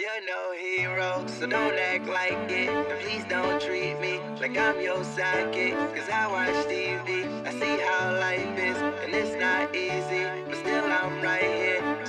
You're no hero, so don't act like it. Please don't treat me like I'm your sidekick. Cause I watch TV, I see how life is, and it's not easy. But still, I'm right here,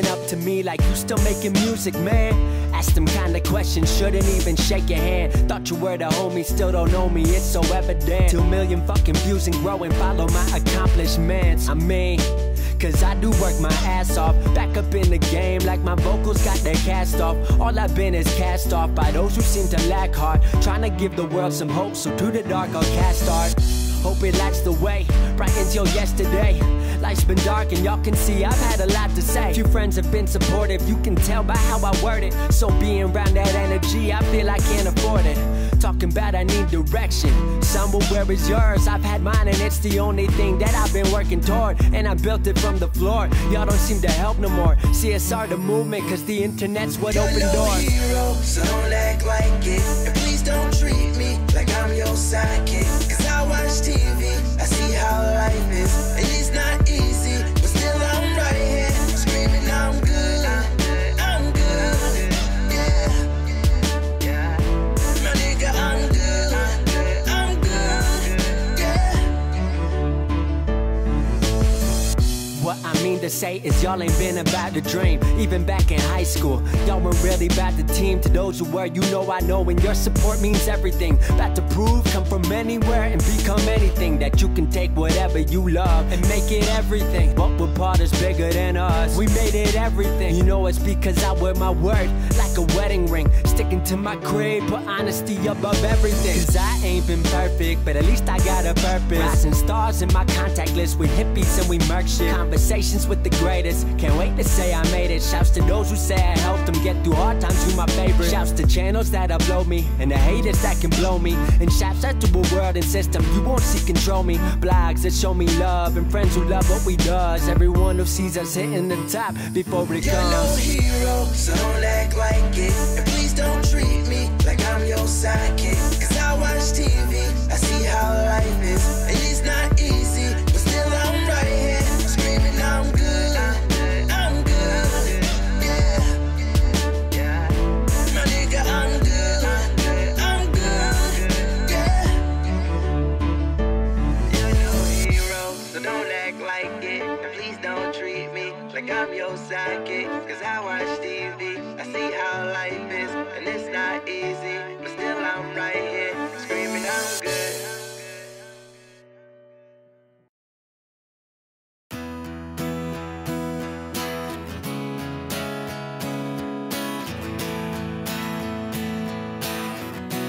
Coming up to me like you still making music, man. Ask them kind of questions, shouldn't even shake your hand. Thought you were the homie, still don't know me, it's so evident. Two million fucking views and growing, follow my accomplishments. I mean, Cause I do work my ass off. Back up in the game, like my vocals got their cast off. All I've been is cast off by those who seem to lack heart. Trying to give the world some hope, so to the dark I'll cast art. Hope it lights the way, until yesterday. Life's been dark and y'all can see I've had a lot to say. Few friends have been supportive, you can tell by how I word it. So being around that energy, I feel I can't afford it. Talking about I need direction. Somewhere where is yours? I've had mine and it's the only thing that I've been working toward. And I built it from the floor. Y'all don't seem to help no more. CSR the movement, cause the internet's what You're opened no doors. hero, so don't act like it. And please don't treat me like I'm your sidekick. Say is y'all ain't been about the dream. Even back in high school, y'all weren't really about the team. To those who were, you know I know, and your support means everything. About to prove, come from anywhere and become anything. That you can take whatever you love and make it everything. But we're part is bigger than us. We made it everything. You know it's because I wear my word like a wedding ring. Sticking to my creed, put honesty above everything. Cause I ain't been perfect, but at least I got a purpose. Rising stars in my contact list with hippies and we merc shit. Conversations with the greatest. Can't wait to say I made it. Shouts to those who say I helped them get through hard times. You my favorite. Shouts to channels that upload me and the haters that can blow me. And shouts out to a world and system you won't see control me. Blogs that show me love and friends who love what we does. Everyone who sees us hitting the top before it You're no comes. hero, so don't act like I'm your sidekick. Cause I watch TV, I see how life is. And it's not easy,